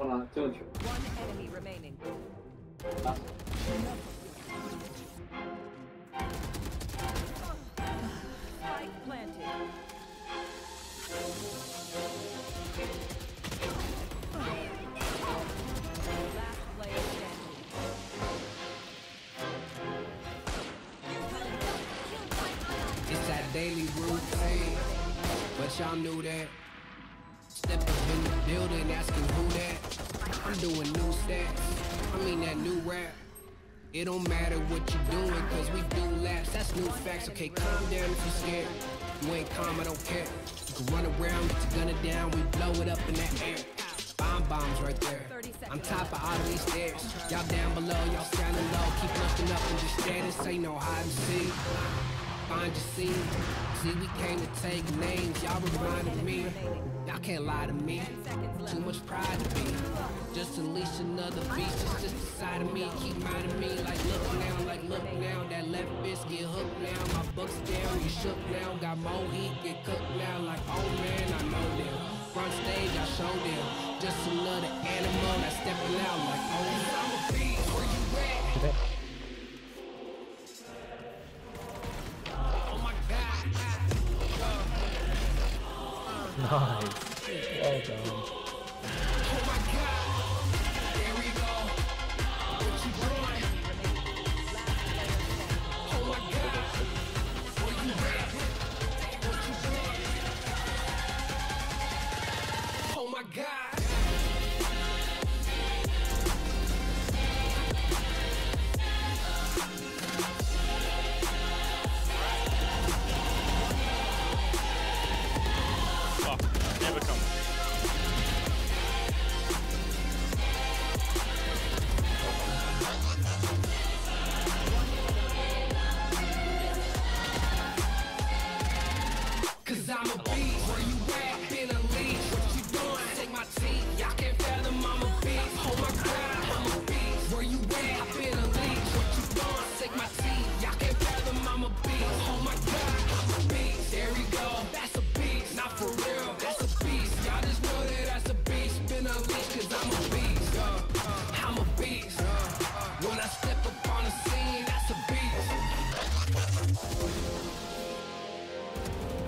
Hold on, two and three. One enemy remaining. Last Last player standing. It's that daily routine, but y'all knew that. Step up in the building asking I'm doing new stats, I mean that new rap. It don't matter what you doing, cause we do laps, that's new facts. Okay, calm down if you scared. You ain't calm, I don't care. You can run around, get your gun down, we blow it up in the air. Bomb bombs right there. I'm top of all these stairs. Y'all down below, y'all standing low. Keep looking up and just stare. This ain't no hide and seek find your scene. See, we came to take names. Y'all reminded me. Y'all can't lie to me. Too much pride to be. Unleash another beast. It's just the side of me. Keep minding me. Like, look now, like, look now. That left bitch get hooked now. My bucks down, you shook now. Got more heat, get cooked now. Like, oh man, I know them. Front stage, I show them. Just another animal that's stepping out. Like, oh, I'm a beast. Where you at? Oh my god. Nice. Well done. Oh my god!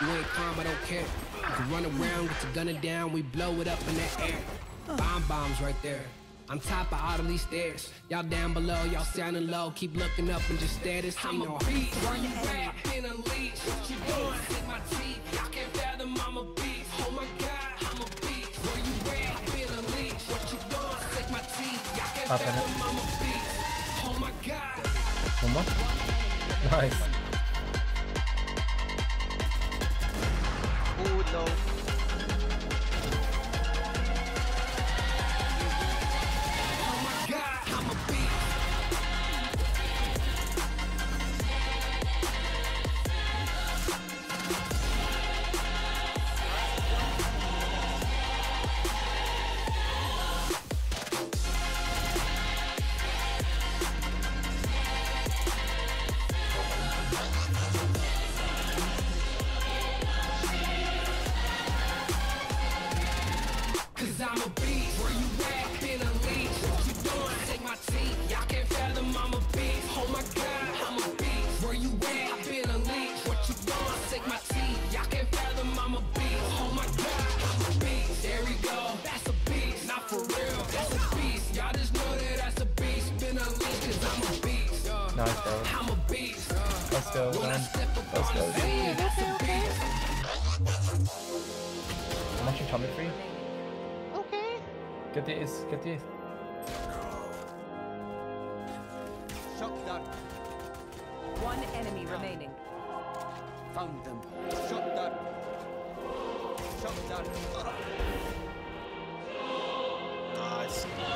You ain't calm, I don't care. You can run around, get your gun down, we blow it up in the air. Bomb bombs right there. I'm top of all of these stairs. Y'all down below, y'all sounding low. Keep looking up and just stare. This ain't no beast. Where you at? Been unleashed. What you doing? Take my teeth. Y'all can't fathom I'm a beast. Oh my god, I'm a beast. Where you at? Been unleashed. What you doing? Take my teeth. Y'all can't in fathom I'm a beast. Oh my god. One more. Nice. Who would know? Yeah. Nice, bro. Let's go, man. Let's go. Hey, that's okay. I'm actually coming. Okay. Get this, get this. Shot down. One enemy remaining. Found them. Shot down. Shot down. Nice.